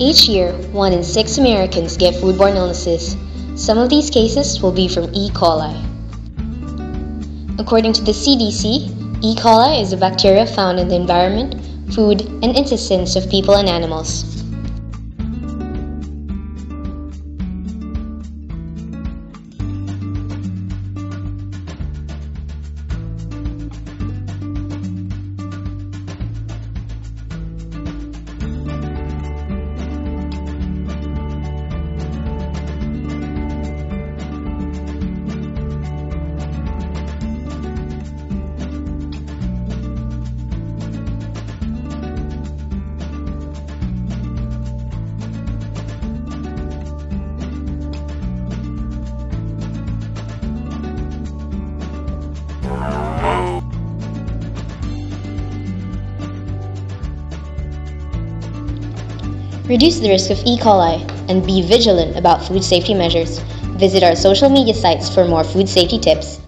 Each year, one in six Americans get foodborne illnesses. Some of these cases will be from E. coli. According to the CDC, E. coli is a bacteria found in the environment, food, and intestines of people and animals. Reduce the risk of E. coli and be vigilant about food safety measures. Visit our social media sites for more food safety tips.